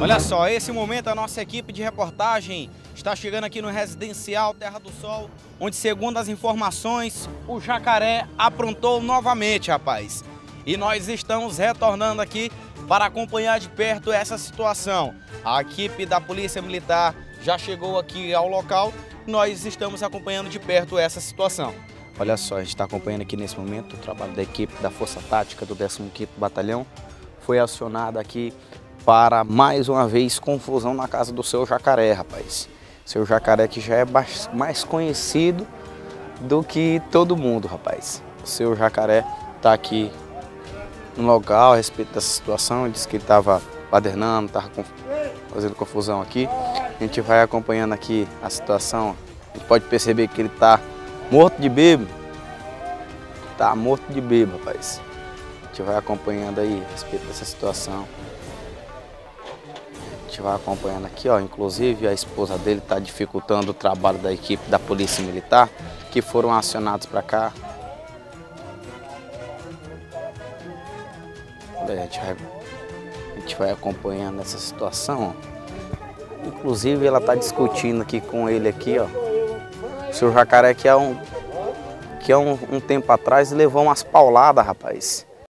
Olha só, esse momento a nossa equipe de reportagem está chegando aqui no residencial Terra do Sol, onde, segundo as informações, o jacaré aprontou novamente, rapaz. E nós estamos retornando aqui para acompanhar de perto essa situação. A equipe da Polícia Militar já chegou aqui ao local nós estamos acompanhando de perto essa situação. Olha só, a gente está acompanhando aqui nesse momento o trabalho da equipe da Força Tática do 15º Batalhão. Foi acionada aqui para mais uma vez confusão na casa do seu jacaré, rapaz. Seu jacaré que já é mais conhecido do que todo mundo, rapaz. O seu jacaré está aqui no local a respeito dessa situação. Ele disse que ele estava badernando, estava fazendo confusão aqui. A gente vai acompanhando aqui a situação. A gente pode perceber que ele está morto de bebo. Está morto de bebo, rapaz. A gente vai acompanhando aí a respeito dessa situação gente vai acompanhando aqui, ó. Inclusive a esposa dele está dificultando o trabalho da equipe da Polícia Militar, que foram acionados para cá. A gente, vai, a gente vai acompanhando essa situação. Ó. Inclusive ela está discutindo aqui com ele aqui, ó. O seu jacaré que é um que há um, um tempo atrás levou umas pauladas, rapaz.